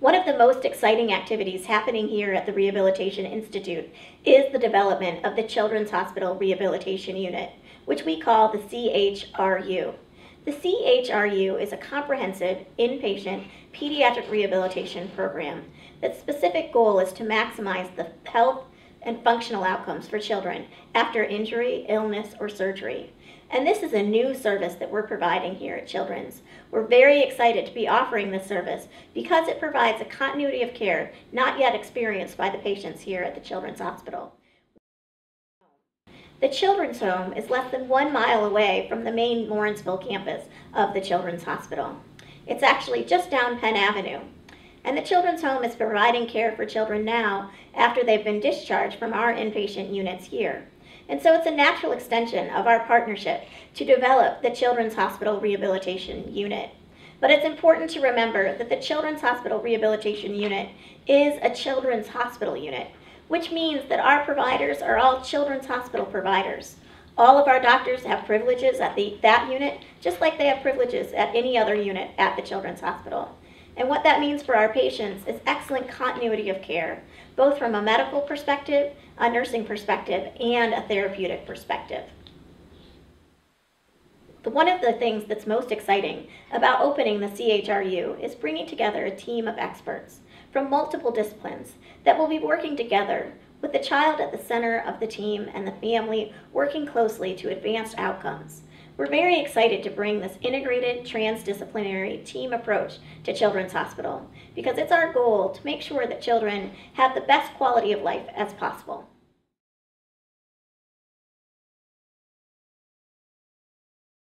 One of the most exciting activities happening here at the Rehabilitation Institute is the development of the Children's Hospital Rehabilitation Unit, which we call the CHRU. The CHRU is a comprehensive inpatient pediatric rehabilitation program. Its specific goal is to maximize the health and functional outcomes for children after injury, illness, or surgery. And this is a new service that we're providing here at Children's. We're very excited to be offering this service because it provides a continuity of care not yet experienced by the patients here at the Children's Hospital. The Children's Home is less than one mile away from the main Lawrenceville campus of the Children's Hospital. It's actually just down Penn Avenue. And the Children's Home is providing care for children now after they've been discharged from our inpatient units here. And so it's a natural extension of our partnership to develop the Children's Hospital Rehabilitation Unit. But it's important to remember that the Children's Hospital Rehabilitation Unit is a children's hospital unit, which means that our providers are all children's hospital providers. All of our doctors have privileges at the, that unit, just like they have privileges at any other unit at the Children's Hospital. And what that means for our patients is excellent continuity of care, both from a medical perspective, a nursing perspective, and a therapeutic perspective. One of the things that's most exciting about opening the CHRU is bringing together a team of experts from multiple disciplines that will be working together with the child at the center of the team and the family working closely to advance outcomes. We're very excited to bring this integrated transdisciplinary team approach to Children's Hospital because it's our goal to make sure that children have the best quality of life as possible.